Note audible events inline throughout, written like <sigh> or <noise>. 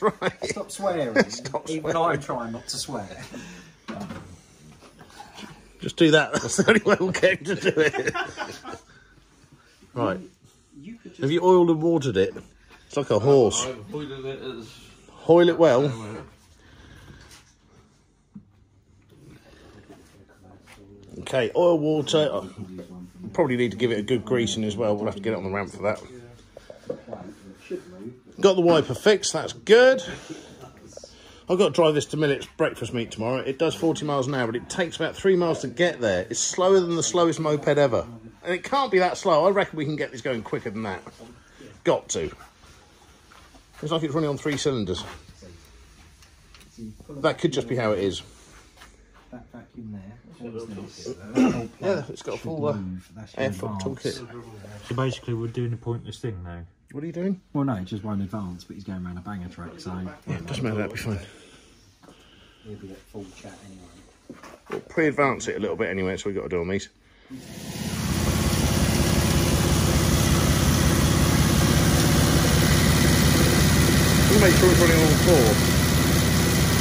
That's right. Stop swearing. <laughs> Stop Even swearing. I'm trying not to swear. Just do that. <laughs> That's the only way we'll get him to do it. right. You could just Have you oiled and watered it? It's like a horse. I've boiled it as Oil it well. Okay, oil, water. Oh, probably need to give it a good greasing as well. We'll have to get it on the ramp for that. Got the wiper fixed. That's good. I've got to drive this to Millet's breakfast meet tomorrow. It does 40 miles an hour, but it takes about three miles to get there. It's slower than the slowest moped ever. And it can't be that slow. I reckon we can get this going quicker than that. Got to. It's like it's running on three cylinders. That could just be how it is. That vacuum there. What this? That whole plant Yeah, it's got a full uh, air your foot toolkit. So basically, we're doing a pointless thing now. What are you doing? Well, no, it just won't advance, but he's going around a banger track, so Yeah, Doesn't matter, that'll be fine. he'll be at full chat anyway. We'll pre-advance it a little bit anyway, so we've got to do on these. We'll make sure it's running on all four.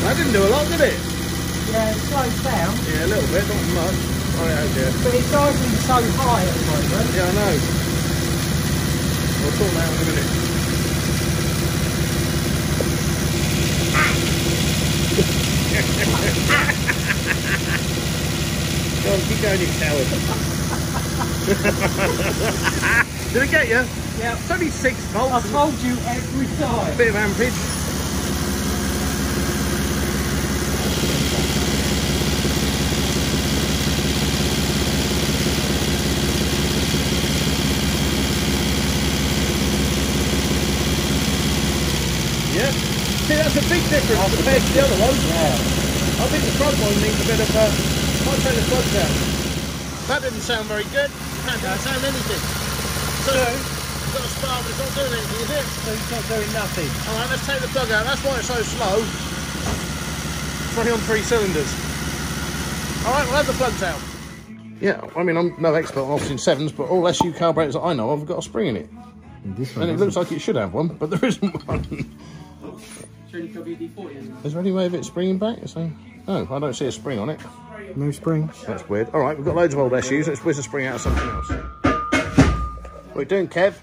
That didn't do a lot, did it? Yeah, it slows down, Yeah, a little bit, not much. Oh, yeah, yeah. but it's driving so high at the moment. Yeah, I know. We'll talk now in a minute. <laughs> Go on, keep going, you coward. <laughs> Did it get you? Yeah. It's only six volts. I've told you every time. A bit of ampage. Yeah. See, that's a big difference compared to the other one. Yeah. I think the front one needs a bit of uh might take the plugs out. That didn't sound very good. That didn't sound anything. So, it's got a spark, but it's not doing anything, is it? So it's not doing nothing. Alright, let's take the plug out. That's why it's so slow. It's running on three cylinders. Alright, we'll have the plugs out. Yeah, I mean, I'm no expert on Austin 7s, but all SU carburetors that I know of have got a spring in it. this And it looks like it should have one, but there isn't <laughs> one. Is there any way of it springing back? So, no, I don't see a spring on it. no spring. That's weird. All right, we've got loads of old SUs. Let's whiz a spring out of something else. What are you doing, Kev?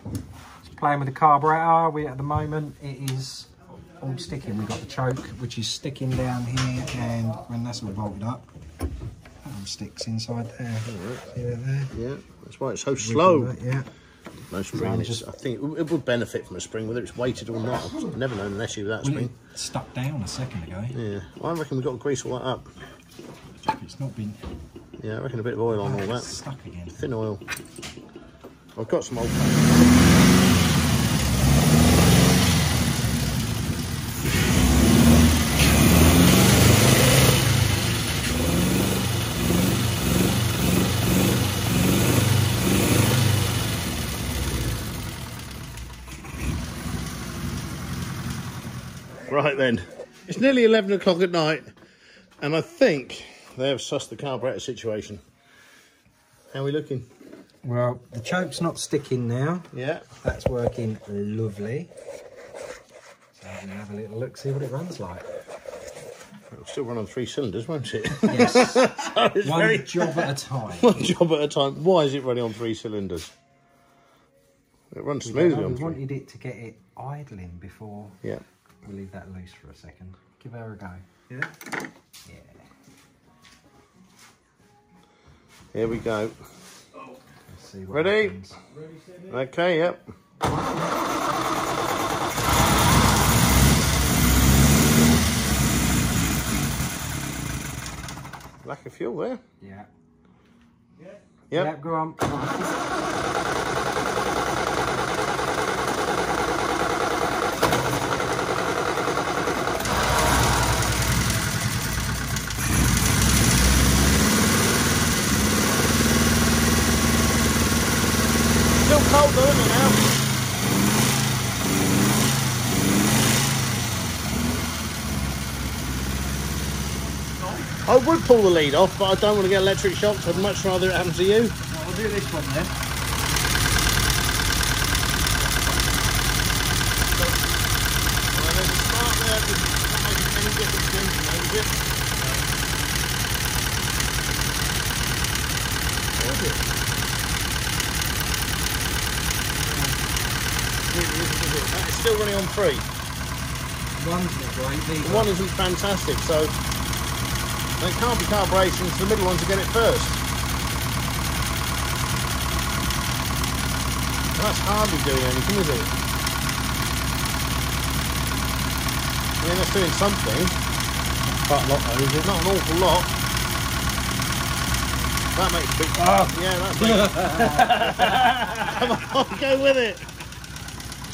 Just playing with the carburetor, we at the moment it is all sticking. We've got the choke, which is sticking down here, and when that's all bolted up, that all sticks inside there. See that there? Yeah, that's why it's so slow. Yeah. No spring. I think it would benefit from a spring, whether it's weighted or not. I've never known an a Well, it spring. stuck down a second ago. Yeah, well, I reckon we've got to grease all that up. It's not been Yeah, I reckon a bit of oil on all it's that. stuck again. Thin oil. I've got some old. Right then, it's nearly 11 o'clock at night, and I think they have sussed the carburetor situation. How are we looking? Well, the choke's not sticking now. Yeah. That's working lovely. So I'm have a little look, see what it runs like. It'll still run on three cylinders, won't it? Yes, <laughs> one very job at a time. <laughs> one job at a time. Why is it running on three cylinders? It runs smoothly we on three. wanted it to get it idling before Yeah. we leave that loose for a second. Give her a go. Yeah. Yeah. Here we go. Let's see what Ready? happens. Okay, yep. Lack of fuel there. Yeah. Yep. Yep, go on. Still cold isn't it now? I would pull the lead off, but I don't want to get electric shocks. I'd much rather it happen to you. I'll do this one then. Well, there's a spark is it? Or is it? Really isn't, is it? That is still running on three. One's not great. The one isn't fantastic, so they can't be carburation to the middle one to get it first. That's hardly doing anything, is it? I mean, that's doing something. Quite a lot though, is it? Not an awful lot. That makes a big. Ah. Yeah, that's. <laughs> Come on, go with it.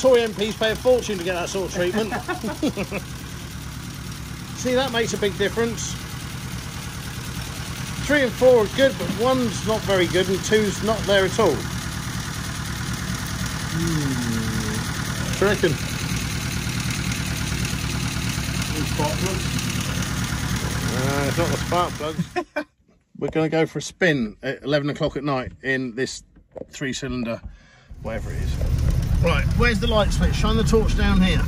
Tory MPs pay a fortune to get that sort of treatment. <laughs> See, that makes a big difference. Three and four are good, but one's not very good and two's not there at all. Hmm. Do you reckon? Uh, it's not the spark plugs. <laughs> We're going to go for a spin at 11 o'clock at night in this three cylinder, whatever it is. Right, where's the light switch? Shine the torch down here.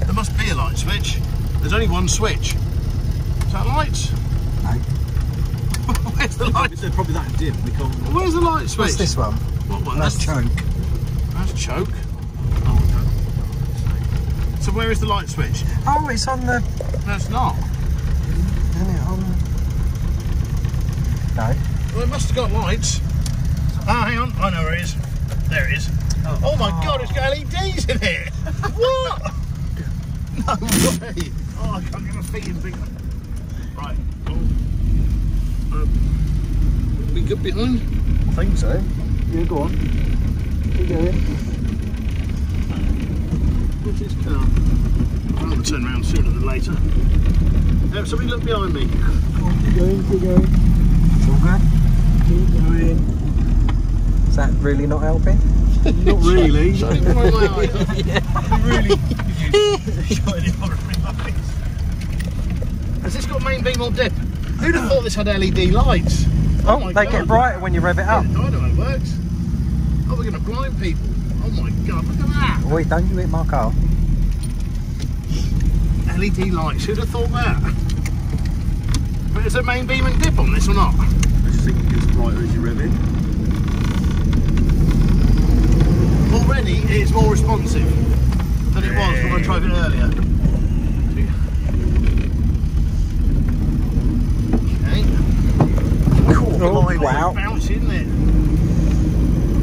There must be a light switch. There's only one switch. Is that lights? No. <laughs> where's the light? They're probably that dim. We can't. Where's the light switch? What's this one? What one? That's choke. That's choke. Oh, okay. So where is the light switch? Oh, it's on the. No, it's not. Isn't it on? No. Well, it must have got lights. Ah, hang on. I know where it is. There it is. Oh, my God, it's got LEDs in it. <laughs> what? No way. Oh, I can't get my feet in big Right. Oh. Um, we good behind? I think so. Yeah, go on. Keep going. What's this car? I'll have to turn around sooner than later. Uh, somebody look behind me. Keep going, keep going. It's all good. Keep going. Is that really not helping? Not really. Shining one of my eyes. <laughs> really. Shining one my eyes. Has this got main beam or dip? Who'd have thought this had LED lights? Oh, oh, my they God. get brighter when you rev it up. Yeah, I know it works. Oh, we're going to blind people. Oh my God, look at that. Wait, don't you hit my car. LED lights, who'd have thought that? But is there main beam and dip on this or not? I just think it gets brighter as you rev it. Already, it's more responsive than it was when I drove it earlier. Okay. Cool. Oh, It's wow. bouncy, isn't it?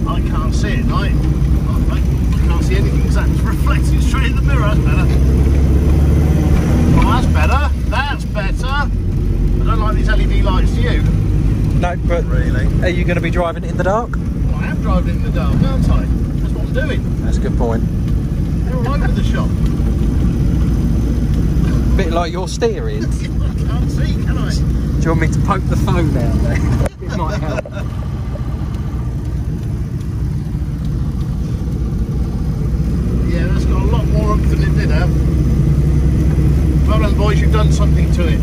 I can't see it. I, I can't see anything because that's reflecting straight in the mirror. That's better. Oh, that's better. That's better. I don't like these LED lights, do you? No, but Really? are you going to be driving in the dark? Well, I am driving in the dark, aren't I? That's doing. That's a good point. They're all over the shop. Bit like your steering. I <laughs> can't see, can I? Do you want me to poke the phone out there? <laughs> it might help. Yeah, that's got a lot more oomph than it did have. Well done, boys, you've done something to it.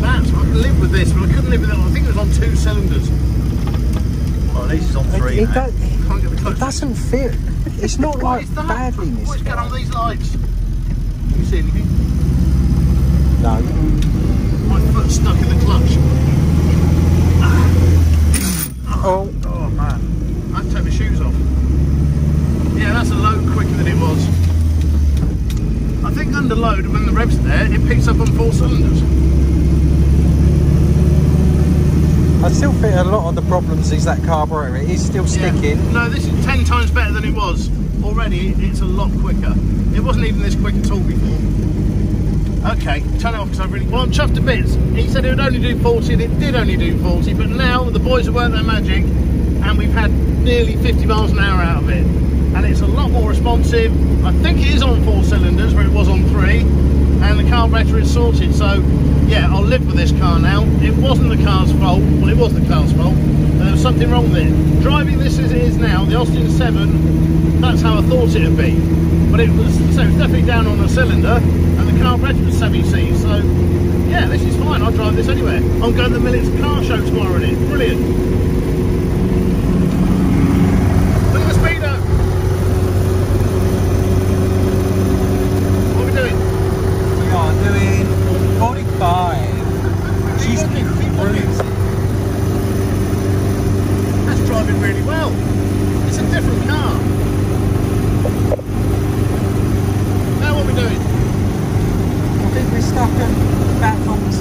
That's, I can live with this, but I couldn't live with it. I think it was on two cylinders. Well, at least it's on three. It, now. It doesn't fit. It's not like that? badly What's going on with these lights? Can you see anything? No. My foot's stuck in the clutch. Oh, Oh man. I have to take my shoes off. Yeah, that's a load quicker than it was. I think under load, when the rev's there, it picks up on four cylinders. I still think a lot of the problems is that carburetor. It is still Yeah. sticking. No, this is 10 times better than it was. Already, it's a lot quicker. It wasn't even this quick at all before. Okay, turn it off because I really. Well, I'm chuffed to bits. He said it would only do 40 and it did only do 40, but now the boys have worked their magic and we've had nearly 50 miles an hour out of it. And it's a lot more responsive. I think it is on four cylinders where it was on three, and the carburetor is sorted. So, yeah, I'll live with this car now. It wasn't the car's fault. Well, it was the car's fault. Uh, but There was something wrong with it. Driving this as it is now, the Austin 7, that's how I thought it would be. But it was, so it was definitely down on the cylinder, and the carburetor was 7C. So, yeah, this is fine. I'll drive this anywhere. I'm going to the Millets car show tomorrow in it. Brilliant.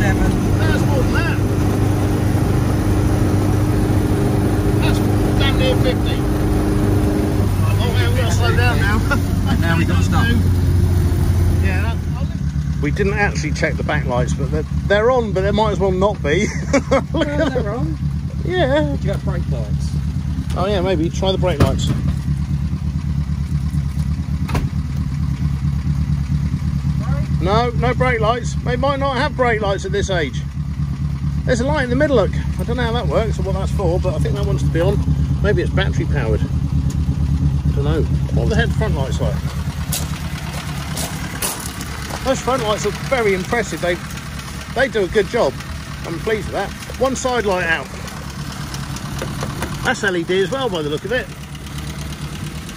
seven. That's more than that. That's damn near 50. Oh, man, we got to slow down now. now we got to. Yeah, we didn't actually check the back lights, but they're, they're on, but they might as well not be. <laughs> no, they're on. Yeah. You got brake lights. Oh yeah, maybe try the brake lights. No, no brake lights. They might not have brake lights at this age. There's a light in the middle, look. I don't know how that works or what that's for, but I think that wants to be on. Maybe it's battery powered. I don't know. What are the head front lights like? Those front lights look very impressive. They they do a good job. I'm pleased with that. One side light out. That's LED as well by the look of it.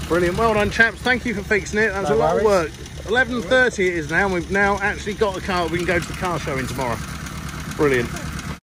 Brilliant. Well done, chaps. Thank you for fixing it. That was No a lot of work. Worries. 11.30 it is now and we've now actually got a car. We can go to the car show in tomorrow. Brilliant.